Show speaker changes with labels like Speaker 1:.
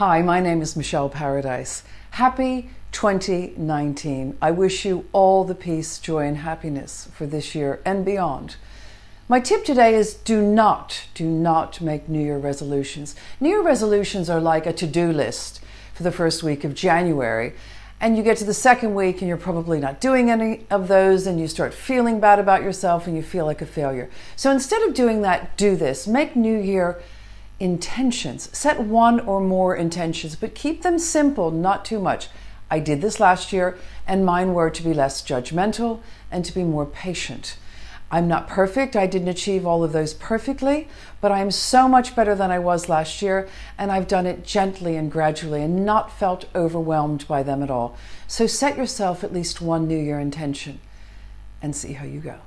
Speaker 1: Hi, my name is Michele Paradise. Happy 2019. I wish you all the peace, joy, and happiness for this year and beyond. My tip today is do not, do not make New Year resolutions. New Year resolutions are like a to do list for the first week of January. And you get to the second week and you're probably not doing any of those, and you start feeling bad about yourself and you feel like a failure. So instead of doing that, do this. Make New Year intentions. Set one or more intentions, but keep them simple, not too much. I did this last year, and mine were to be less judgmental and to be more patient. I'm not perfect. I didn't achieve all of those perfectly, but I am so much better than I was last year, and I've done it gently and gradually and not felt overwhelmed by them at all. So set yourself at least one New Year intention and see how you go.